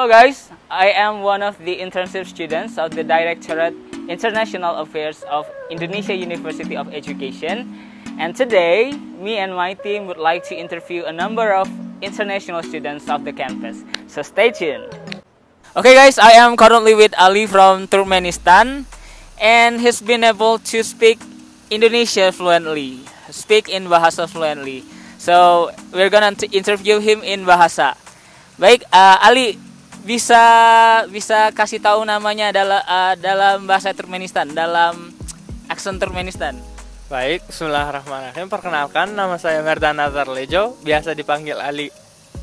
Hello guys, I am one of the internship students of the Directorate International Affairs of Indonesia University of Education. And today, me and my team would like to interview a number of international students of the campus. So stay tuned. Okay guys, I am currently with Ali from Turkmenistan and he's been able to speak Indonesia fluently, speak in Bahasa fluently. So we're gonna interview him in Bahasa. Baik, uh, Ali bisa bisa kasih tahu namanya dalam uh, dalam bahasa Turkmenistan, dalam aksen Turkmenistan. Baik, Bismillahirrahmanirrahim. Perkenalkan, nama saya Merdan Nazar Lejo, biasa dipanggil Ali.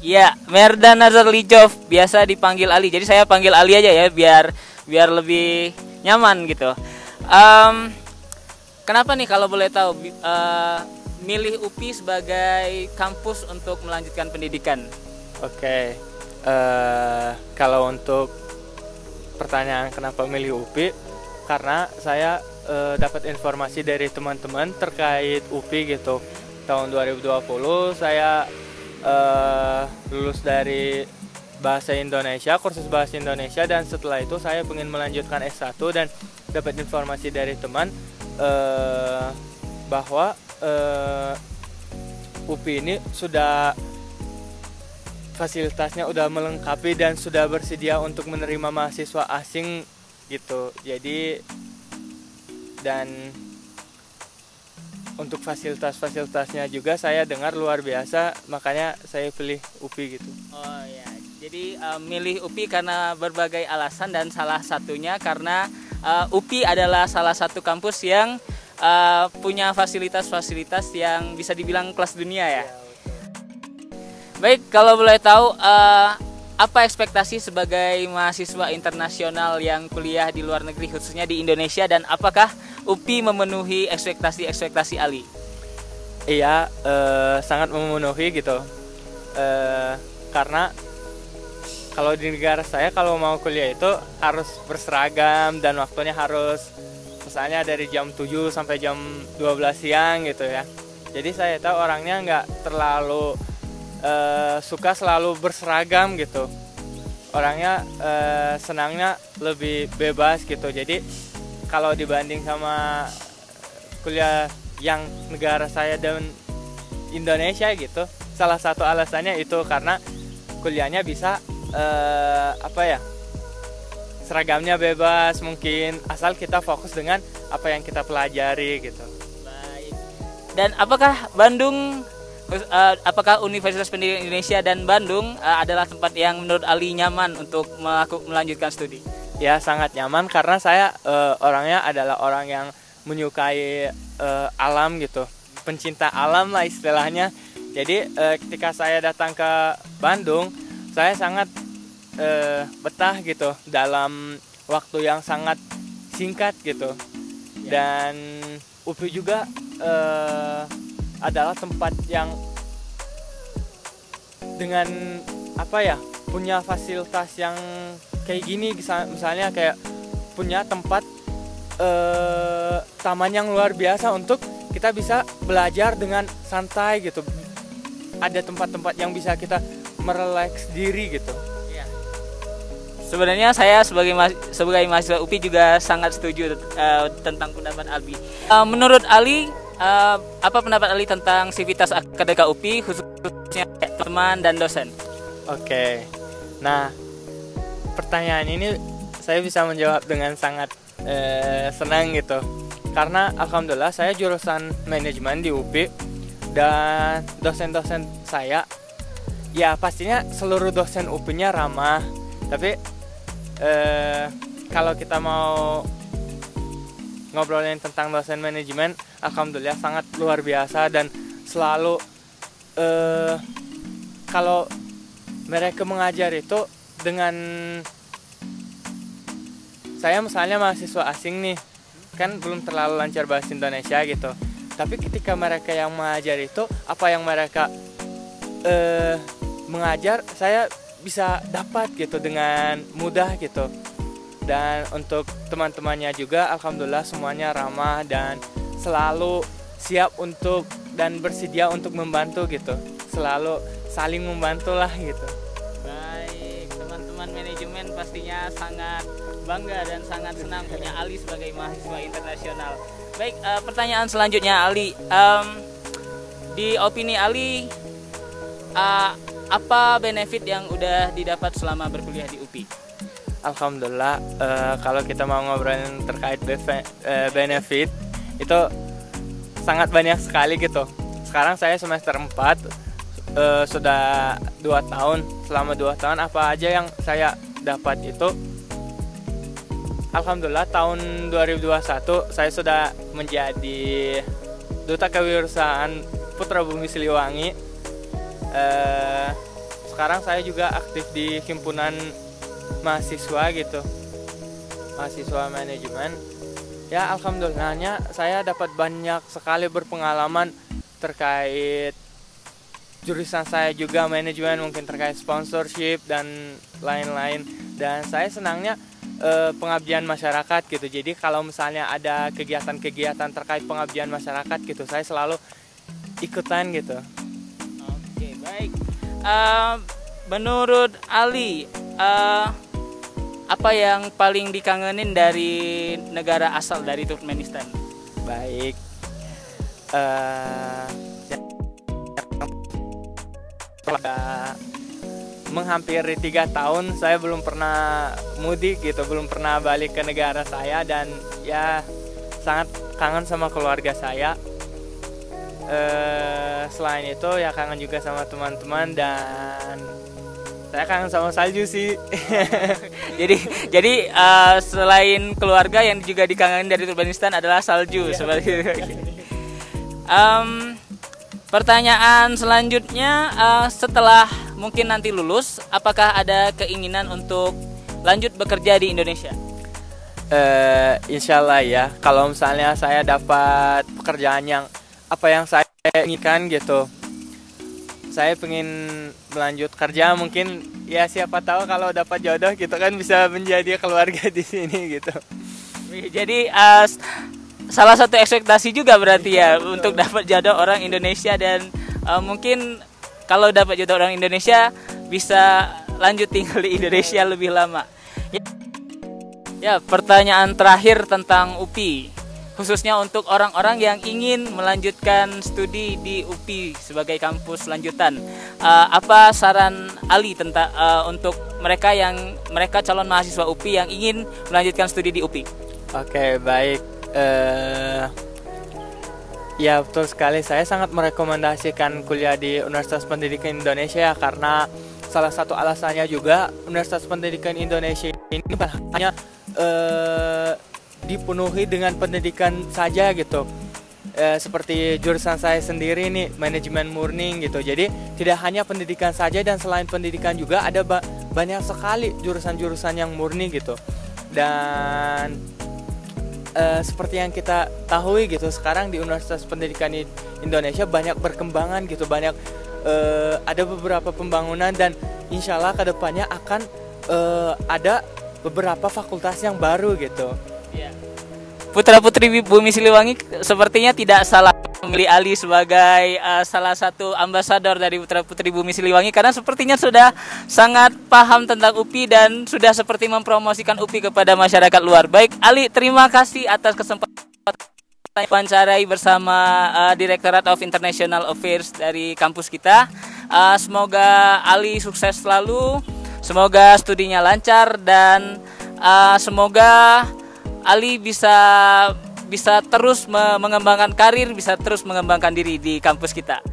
Iya, Merdan Nazar Lijov, biasa dipanggil Ali. Jadi saya panggil Ali aja ya, biar biar lebih nyaman gitu. Um, kenapa nih kalau boleh tahu uh, milih UPI sebagai kampus untuk melanjutkan pendidikan? Oke, uh, kalau untuk pertanyaan kenapa milih UPI, karena saya uh, dapat informasi dari teman-teman terkait UPI gitu. Tahun 2020 saya uh, lulus dari bahasa Indonesia, kursus bahasa Indonesia dan setelah itu saya ingin melanjutkan S1 dan dapat informasi dari teman uh, bahwa uh, UPI ini sudah fasilitasnya udah melengkapi dan sudah bersedia untuk menerima mahasiswa asing gitu. Jadi dan untuk fasilitas-fasilitasnya juga saya dengar luar biasa makanya saya pilih UPI gitu. Oh ya jadi uh, milih UPI karena berbagai alasan dan salah satunya karena uh, UPI adalah salah satu kampus yang uh, punya fasilitas-fasilitas yang bisa dibilang kelas dunia ya baik kalau boleh tahu uh, apa ekspektasi sebagai mahasiswa internasional yang kuliah di luar negeri khususnya di Indonesia dan apakah UPI memenuhi ekspektasi-ekspektasi Ali? Iya, eh, sangat memenuhi gitu. Eh, karena kalau di negara saya kalau mau kuliah itu harus berseragam dan waktunya harus misalnya dari jam 7 sampai jam 12 siang gitu ya. Jadi saya tahu orangnya nggak terlalu eh, suka selalu berseragam gitu. Orangnya eh, senangnya lebih bebas gitu. Jadi kalau dibanding sama kuliah yang negara saya dan Indonesia gitu salah satu alasannya itu karena kuliahnya bisa uh, apa ya seragamnya bebas mungkin asal kita fokus dengan apa yang kita pelajari gitu dan apakah Bandung uh, apakah Universitas Pendidikan Indonesia dan Bandung uh, adalah tempat yang menurut Ali nyaman untuk melanjutkan studi? Ya sangat nyaman karena saya uh, orangnya adalah orang yang menyukai uh, alam gitu. Pencinta alam lah istilahnya. Jadi uh, ketika saya datang ke Bandung saya sangat uh, betah gitu dalam waktu yang sangat singkat gitu. Ya. dan UPI juga uh, adalah tempat yang dengan apa ya punya fasilitas yang kayak gini misalnya kayak punya tempat eh, taman yang luar biasa untuk kita bisa belajar dengan santai gitu ada tempat-tempat yang bisa kita merelaks diri gitu iya. Sebenarnya saya sebagai sebagai mahasiswa UPI juga sangat setuju uh, tentang pendapat Ali. Uh, menurut Ali, uh, apa pendapat Ali tentang sivitas akademika UPI khususnya teman dan dosen? Oke, nah pertanyaan ini saya bisa menjawab dengan sangat eh, senang gitu. Karena alhamdulillah saya jurusan manajemen di UPI dan dosen-dosen saya ya pastinya seluruh dosen UPI-nya ramah. Tapi eh, kalau kita mau ngobrolin tentang dosen manajemen alhamdulillah sangat luar biasa dan selalu eh, kalau mereka mengajar itu dengan saya misalnya mahasiswa asing nih kan belum terlalu lancar bahasa Indonesia gitu. Tapi ketika mereka yang mengajar itu apa yang mereka eh, mengajar saya bisa dapat gitu dengan mudah gitu. Dan untuk teman-temannya juga alhamdulillah semuanya ramah dan selalu siap untuk dan bersedia untuk membantu gitu selalu saling membantu lah gitu baik teman-teman manajer pastinya sangat bangga dan sangat senang punya Ali sebagai mahasiswa internasional. Baik, uh, pertanyaan selanjutnya Ali, um, di opini Ali, uh, apa benefit yang udah didapat selama berkuliah di UPI? Alhamdulillah, uh, kalau kita mau ngobrolin terkait benefit itu sangat banyak sekali gitu. Sekarang saya semester 4 uh, sudah dua tahun. Selama dua tahun apa aja yang saya dapat itu Alhamdulillah tahun 2021 saya sudah menjadi duta kewirausahaan Putra Bumi Siliwangi. Uh, sekarang saya juga aktif di himpunan mahasiswa gitu. Mahasiswa manajemen ya alhamdulillahnya saya dapat banyak sekali berpengalaman terkait jurusan saya juga manajemen mungkin terkait sponsorship dan lain-lain. Dan saya senangnya uh, pengabdian masyarakat gitu. Jadi kalau misalnya ada kegiatan-kegiatan terkait pengabdian masyarakat gitu saya selalu ikutan gitu. Oke baik. Uh, menurut Ali uh, apa yang paling dikangenin dari negara asal dari Turkmenistan? Baik. Uh, menghampiri tiga tahun saya belum pernah mudik gitu belum pernah balik ke negara saya dan ya sangat kangen sama keluarga saya. Uh, selain itu ya kangen juga sama teman-teman dan saya kangen sama salju sih. Jadi jadi uh, selain keluarga yang juga dikangenin dari Turkmenistan adalah salju ya, seperti itu. Um, Pertanyaan selanjutnya uh, setelah mungkin nanti lulus, apakah ada keinginan untuk lanjut bekerja di Indonesia? Uh, insya Allah ya, kalau misalnya saya dapat pekerjaan yang apa yang saya inginkan gitu, saya pengen melanjut kerja mungkin ya siapa tahu kalau dapat jodoh gitu kan bisa menjadi keluarga di sini gitu. Jadi uh, salah satu ekspektasi juga berarti ya betul. untuk dapat jodoh orang Indonesia dan uh, mungkin kalau dapat jodoh orang Indonesia bisa lanjut tinggal di Indonesia lebih lama. Ya, ya pertanyaan terakhir tentang UPI khususnya untuk orang-orang yang ingin melanjutkan studi di UPI sebagai kampus lanjutan. Uh, apa saran Ali tentang uh, untuk mereka yang mereka calon mahasiswa UPI yang ingin melanjutkan studi di UPI? Oke, baik uh, ya betul sekali saya sangat merekomendasikan kuliah di Universitas Pendidikan Indonesia ya karena salah satu alasannya juga Universitas Pendidikan Indonesia ini bukan hanya uh, dipenuhi dengan pendidikan saja gitu. Uh, seperti jurusan saya sendiri ini manajemen murni gitu. Jadi tidak hanya pendidikan saja dan selain pendidikan juga ada ba banyak sekali jurusan-jurusan yang murni gitu. Dan uh, seperti yang kita tahu gitu sekarang di Universitas Pendidikan Indonesia banyak perkembangan gitu banyak uh, ada beberapa pembangunan dan insya Allah ke depannya akan uh, ada beberapa fakultas yang baru gitu. Putra Putri Bumi Siliwangi sepertinya tidak salah memilih Ali sebagai uh, salah satu ambasador dari Putra Putri Bumi Siliwangi karena sepertinya sudah sangat paham tentang UPI dan sudah seperti mempromosikan UPI kepada masyarakat luar. Baik, Ali, terima kasih atas kesempatan wawancarai bersama uh, Directorate of International Affairs dari kampus kita. Uh, semoga Ali sukses selalu, semoga studinya lancar dan uh, semoga Ali bisa bisa terus mengembangkan karir, bisa terus mengembangkan diri di kampus kita.